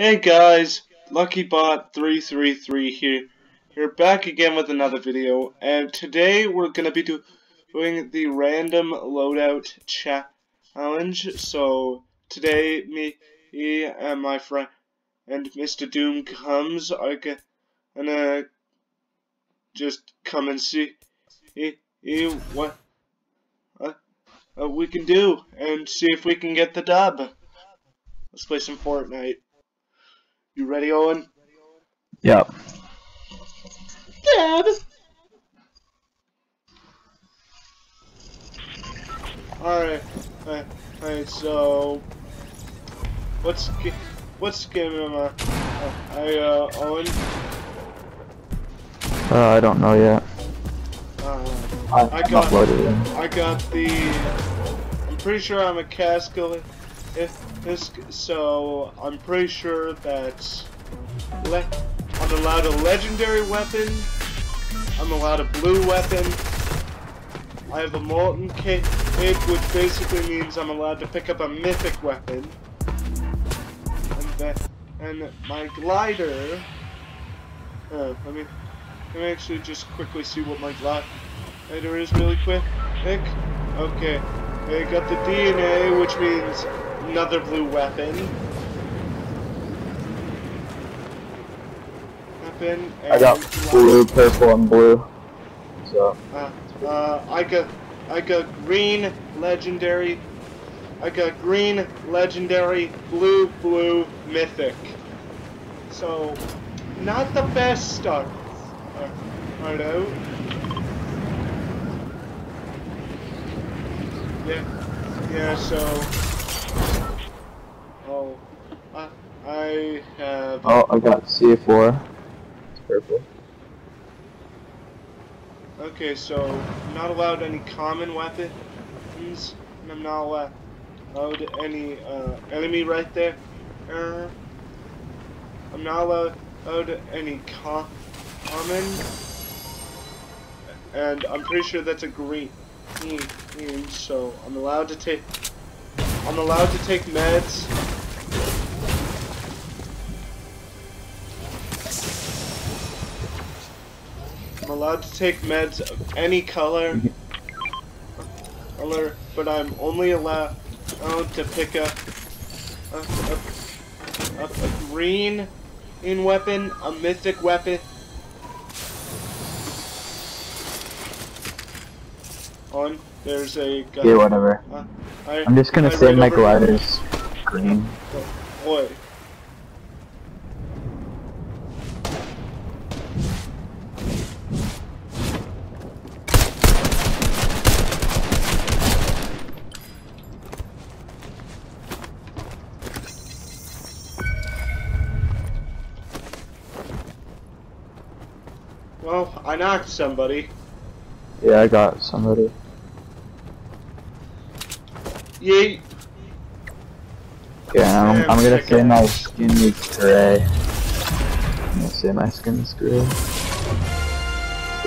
Hey guys, LuckyBot333 here. We're back again with another video, and today we're gonna be do doing the random loadout challenge. So today, me, me and my friend and Mr. Doom comes are gonna just come and see, what we can do and see if we can get the dub. Let's play some Fortnite. You ready, Owen? Yep. Dad. Alright, alright, alright, so what's what's game am I? Uh, I uh Owen. Uh, I don't know yet. Uh, I, I got- uploaded. I got the. I'm pretty sure I'm a Cascal. If this, so I'm pretty sure that I'm allowed a legendary weapon. I'm allowed a blue weapon. I have a molten cape, which basically means I'm allowed to pick up a mythic weapon. And then, and my glider. Uh, let me, let me actually just quickly see what my glider is really quick. Okay. I got the DNA, which means another blue weapon. Weapon. I got blue, purple, and blue. So, Uh, uh, I got, I got green legendary. I got green legendary, blue, blue, mythic. So, not the best start. Uh, Start out. Yeah, yeah. So, oh, I, I have. oh, I got C4. It's purple. Okay, so I'm not allowed any common weapons, and I'm not allowed, allowed any uh, enemy right there. Uh, I'm not allowed, allowed any co common, and I'm pretty sure that's a green. So I'm allowed to take. I'm allowed to take meds. I'm allowed to take meds of any color, color, but I'm only allowed to pick up a, a, a, a green in weapon, a mythic weapon. On there's a gun. Yeah, whatever. Uh, I, I'm just gonna say my glider's green. Boy. Well, I knocked somebody. Yeah, I got somebody. Yeet. Yeah, I'm, I'm gonna say my skin is gray. I'm gonna say my skin is gray.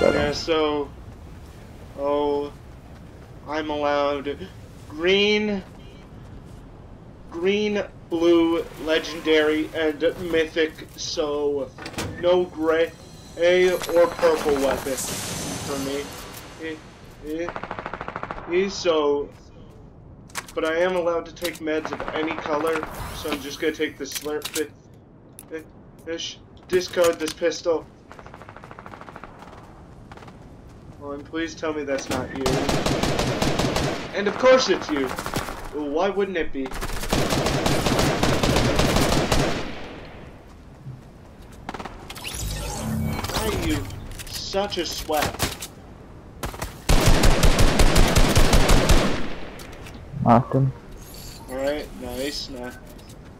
Yeah, so, oh, I'm allowed green, green, blue, legendary, and mythic, so no gray A or purple weapon for me. Eh, eh, eh, so, but I am allowed to take meds of any color, so I'm just gonna take this slurp. Eh, eh, discard this pistol. Well, and please tell me that's not you. And of course it's you. Well, why wouldn't it be? Why are you such a sweat? Knocked him. Alright, nice,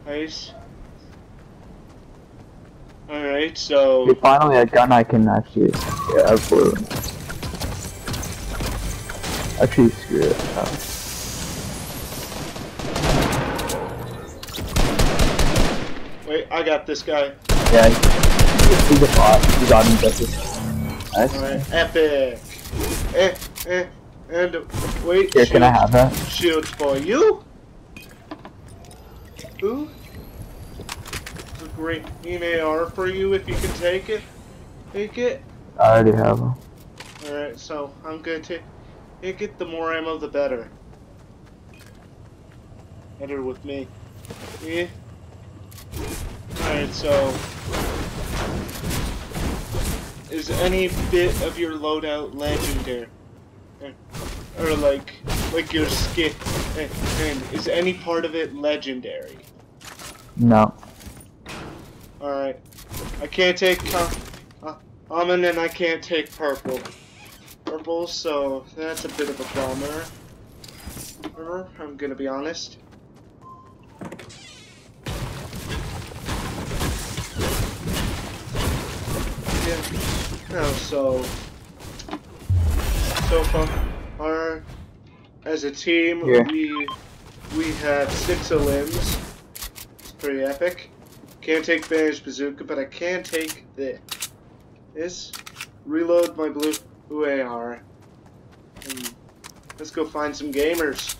nice. Alright, so... Okay, finally a gun I can actually. Yeah, I have blue. Actually, screw it. Uh, Wait, I got this guy. yeah, he's a bot. He got me, Justice. Nice. Alright, epic. Eh, eh, and wait. Here, can I have that? Shields for you. Who? a great AR for you if you can take it. Take it. I already have them. Alright, so I'm gonna take it. The more ammo, the better. Better with me. Yeah. Alright, so is any bit of your loadout legendary? Or like like your skin and is any part of it legendary? No. Alright. I can't take uh, uh, almond and I can't take purple. Purple, so that's a bit of a bummer. I'm gonna be honest. Yeah. No, so so far as a team Yeah. we we have six of limbs. It's pretty epic. Can't take Vantage Bazooka, but I can take this. This. Reload my blue, blue AR. And let's go find some gamers.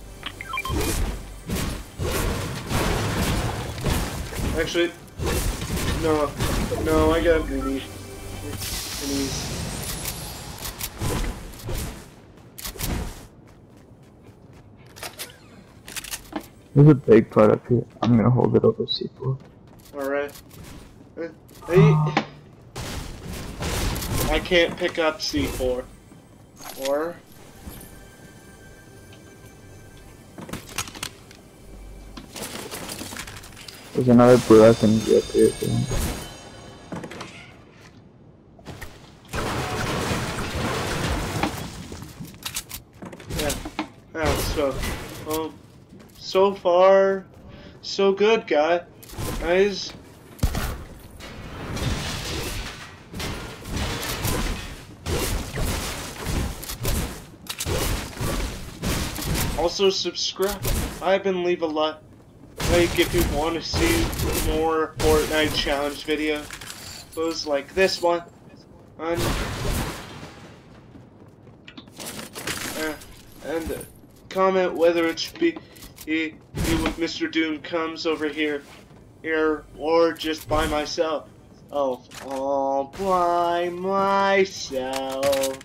Actually, no, no, I got mini, minis. There's a big part up here. I'm gonna hold it over C4. Alright. I, I can't pick up C4. Or... There's another blue SMG up here too. So far, so good, guy. Guys. Also subscribe. I've leave a like like if you want to see more Fortnite challenge videos like this one. And, uh, and comment whether it should be he, he with Mr. Doom comes over here here or just by myself. Oh, all by myself.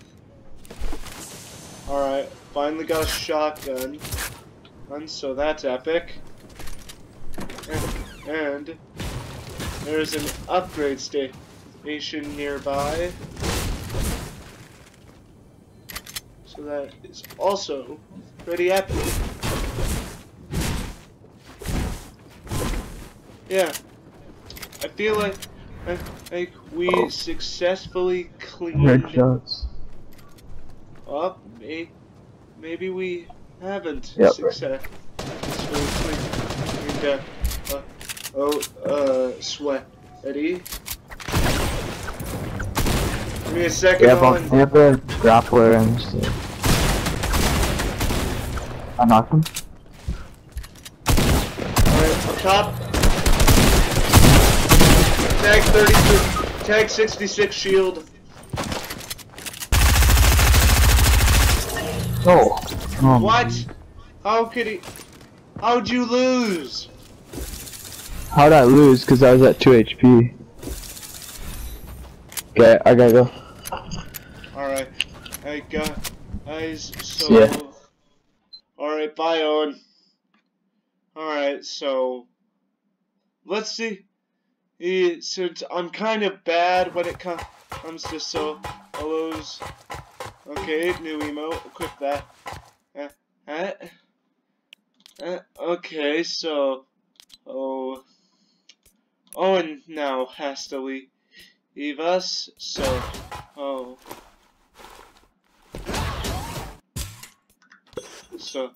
Alright, finally got a shotgun. And so that's epic. And, and there's an upgrade station nearby. So that is also pretty epic. Yeah. I feel like I, like we successfully cleaned Headshots. up. May, maybe we haven't Yep. successfully cleaned up. Uh, oh, uh, sweaty. Give me a second, Yeah, but Owen. they have a grappler and just. I knocked him. Alright, up top. Tag 33, tag 66 shield. Oh. oh What? How could he? How'd you lose? How'd I lose? Cause I was at 2 HP. Okay, I gotta go. Alright, I got guys. So, Yeah. alright, bye, Owen. Alright, so let's see. Since I'm kind of bad when it com comes to solos. Okay, new emote. Equip that. Uh, uh, uh, okay, so oh, Owen now has to leave us. So, oh. So,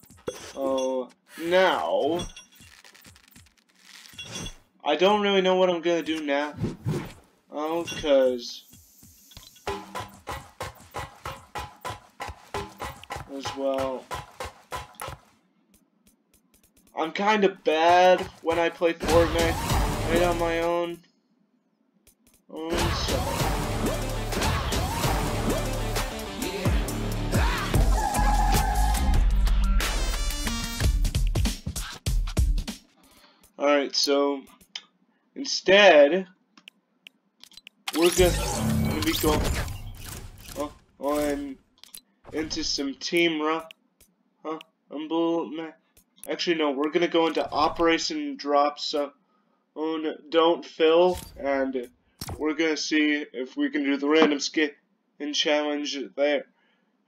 oh, now, I don't really know what I'm gonna do now. Oh, cause, as well, I'm kind of bad when I play Fortnite right on my own. Alright, so instead, we're gonna, be going on into some team run. Huh? Actually, no. We're gonna go into Operation Drop Zone. Don't fill, and we're gonna see if we can do the random skin and challenge there.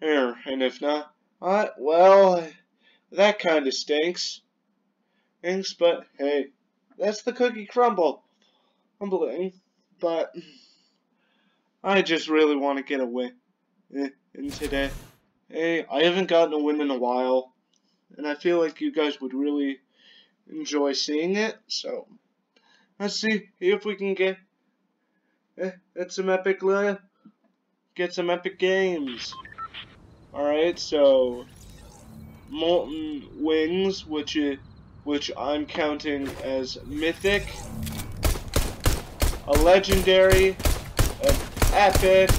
Here, and if not, uh, well, that kind of stinks. Stinks, but hey, that's the cookie crumble. Humbling, eh? but I just really want to get a win eh, in today. Hey, I haven't gotten a win in a while, and I feel like you guys would really enjoy seeing it, so let's see if we can get eh, get some epic uh, get some epic games. Alright, so Molten Wings, which is, which I'm counting as mythic, a legendary, an epic,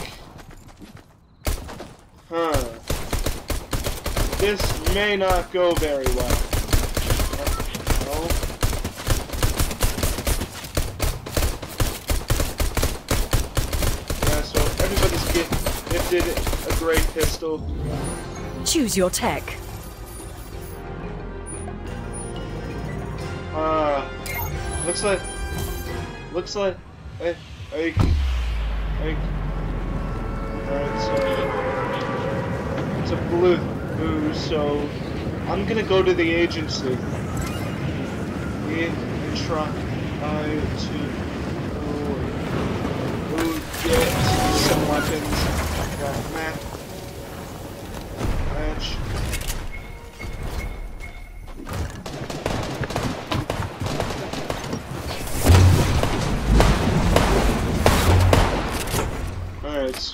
huh. This may not go very well. Yeah, so everybody's a great pistol. Choose your tech. Uh, looks like, looks like, hey, hey, hey. it's a blue, blue, so, I'm gonna go to the agency, and try to go, get some weapons, got map, Alright,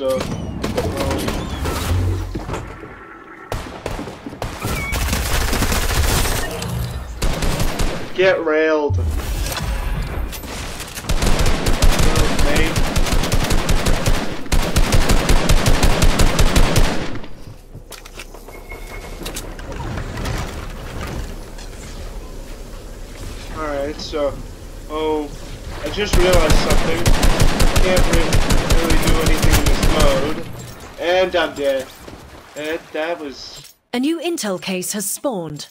Um, get railed. Alright, so... Oh, I just realized something. Can't really, do anything mode. And I'm dead. And that was... A new intel case has spawned.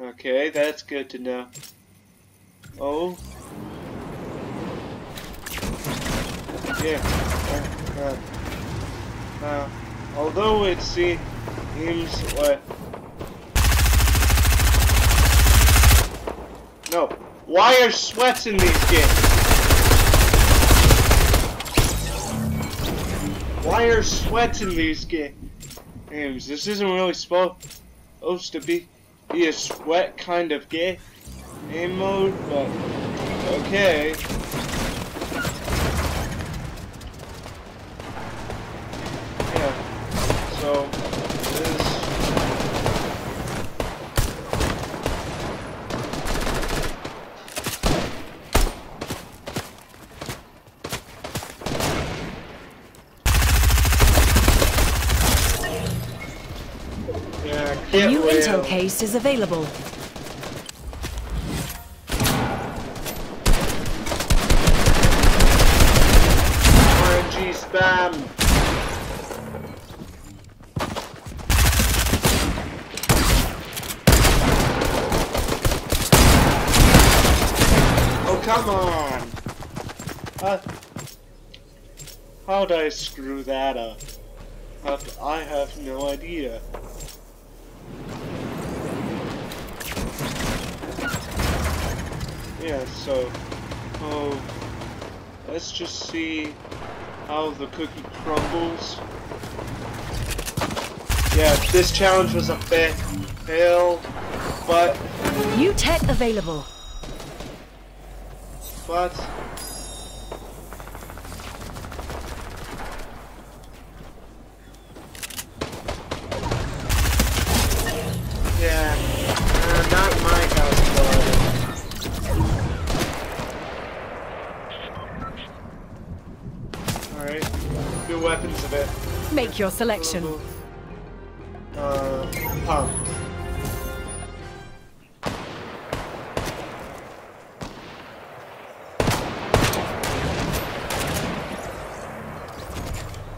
Okay, that's good to know. Oh. Yeah. Uh, uh, uh, although it seems like... No. Why are sweats in these games? Why are sweats in these games? This isn't really supposed to be, be a sweat kind of game mode, but okay. Yeah, so this yeah, A get new real. Is available. RNG spam. Oh, come on. Uh, how'd I screw that up? I have no idea. Yeah, so, oh, let's just see how the cookie crumbles. Yeah, this challenge was a fa fail, but, New tech available. but, your selection. Uh.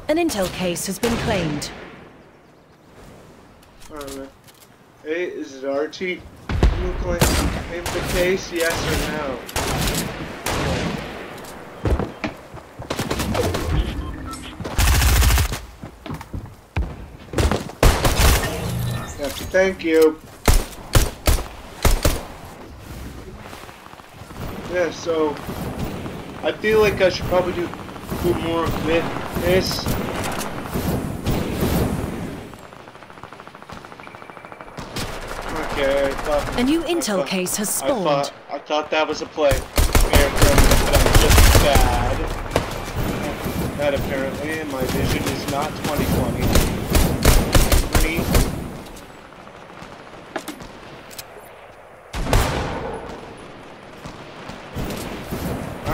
An intel case has been claimed. Hey, is it RT? Can you claim the case? Yes or no? Thank you. Yeah, so I feel like I should probably do, do more with this. Okay, I thought. A new I intel thought- case has I spawned. thought, I thought that was a play. I'm just bad. That apparently, and my vision is not 2020.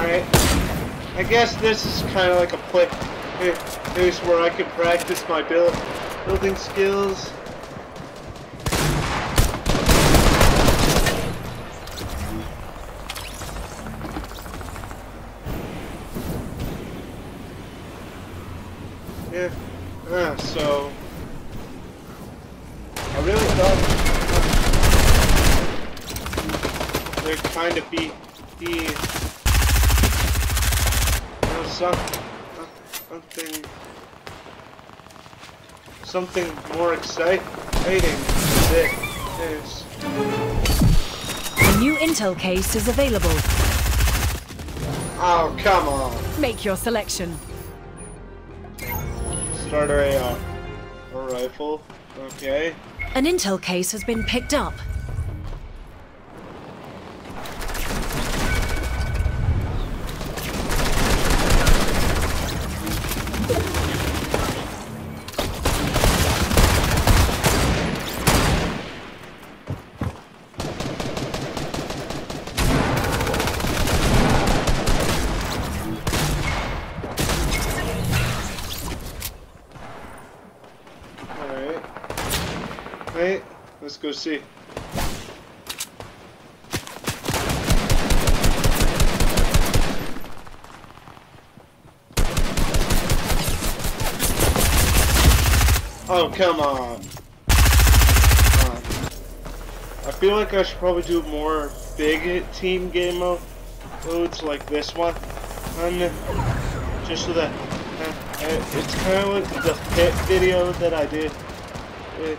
Alright. I guess this is kind of like a. Place where I can practice my build, building skills. Yeah. Ah, so I really thought there'd kind of be be you know, some something something more exciting. A new intel case is available. Oh come on! Make your selection. Starter AR, a rifle. Okay. An intel case has been picked up. Alright. Wait, let's go see. Oh, come on. I feel like I should probably do more big team game mo- modes like this one. And just so that uh, it's kind of like the pit video that I did, it,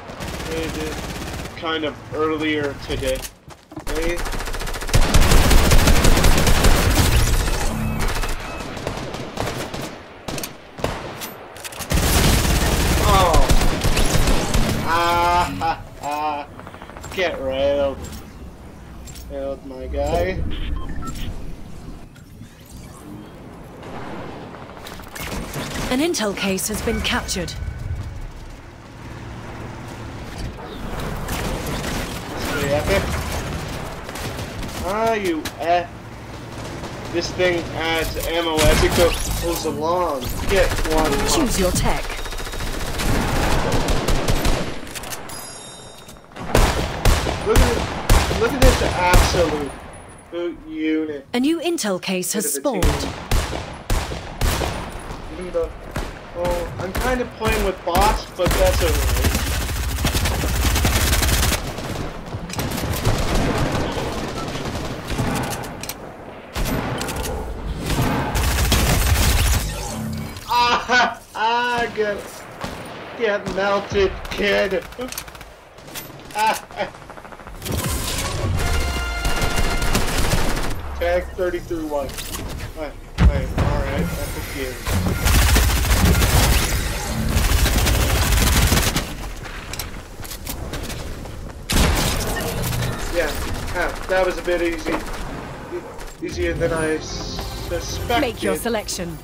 it, it, kind of earlier today. Oh! Ah ha ha! Get railed. Railed my guy. An intel case has been captured. Pretty epic. Ah, you eh. This thing adds ammo as it goes along. Get one. Choose your tech. Look at this. Look at this absolute boot unit. A new intel case has Bit of a spawned. Though, oh, I'm kind of playing with bots, but that's alright. Get, get melted, kid. Tag 33 1. Alright, alright, that's a kid. Yeah, ah, that was a bit easy. Easier than I suspected. Make your selection.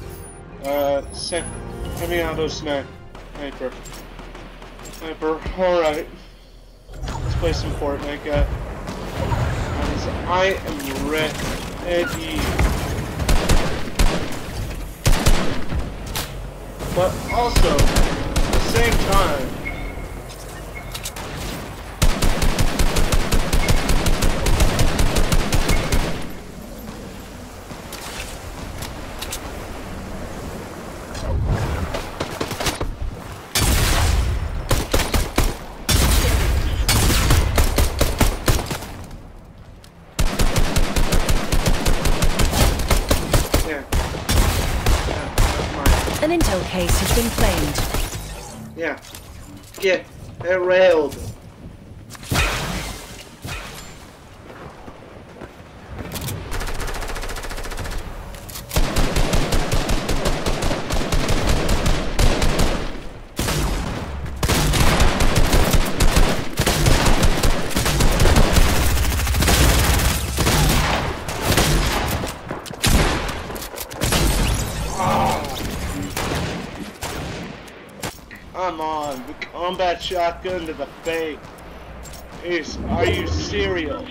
Uh, se- semi-auto sniper. Sniper. Sniper. Alright. Let's play some Fortnite, guy. I am ready. But also, at the same time, An intel case has been claimed. Yeah. Get derailed. Come on, the combat shotgun to the face. Is are you serious?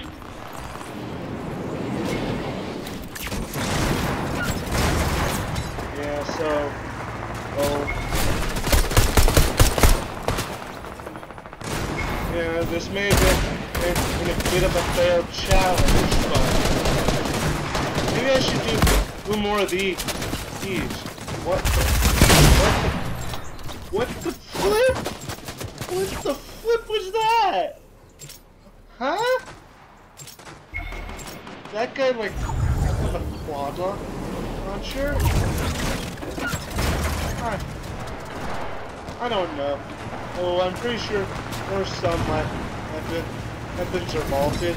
Yeah, so oh Yeah, this may have been in a bit of a failed challenge, but maybe I should do, do more of these. These. What the, what the what the flip? What the flip was that? Huh? That guy like have a quad launcher? I, I don't know. Oh, I'm pretty sure there's some like weapon, weapons are vaulted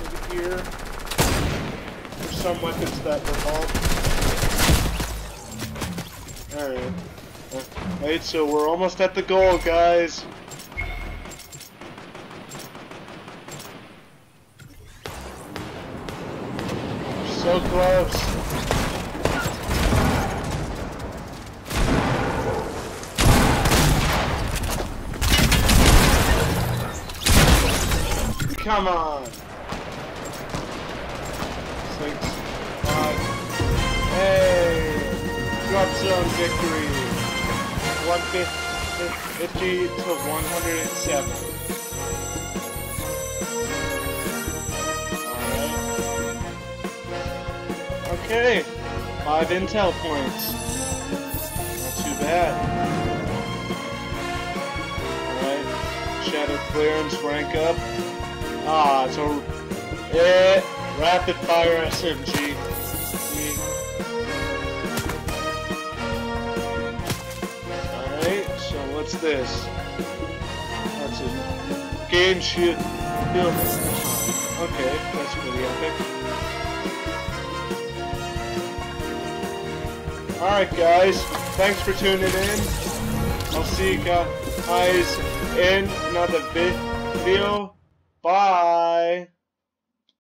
over here. There's some weapons that are vaulted. Alright. Alright, so we're almost at the goal, guys. So close. Come on. Six, five. Hey! Drop zone victory. 150 to 107. Alright. Okay. Five intel points. Not too bad. Alright. Shadow clearance rank up. Ah, a eh, rapid fire SMG. This? That's it. Gain shield. Okay, that's pretty epic. Alright guys, thanks for tuning in. I'll see you guys in another video. Bye!